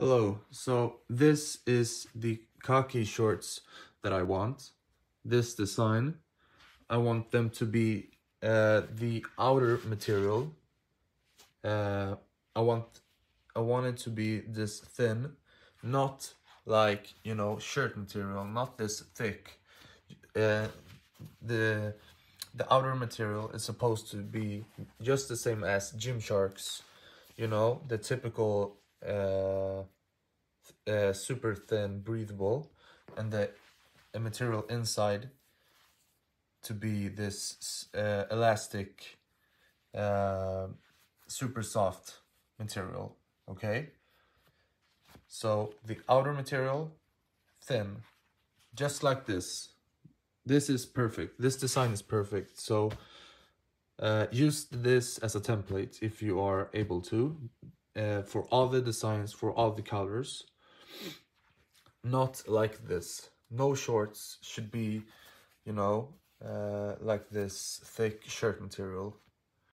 Hello, so this is the khaki shorts that I want. This design, I want them to be uh, the outer material. Uh, I want I want it to be this thin, not like, you know, shirt material, not this thick. Uh, the the outer material is supposed to be just the same as Gymshark's, you know, the typical uh, uh, super thin, breathable, and the material inside to be this uh, elastic, uh, super soft material. Okay, so the outer material thin, just like this. This is perfect. This design is perfect. So uh, use this as a template if you are able to uh, for all the designs, for all the colors. Not like this. No shorts should be, you know, uh, like this thick shirt material.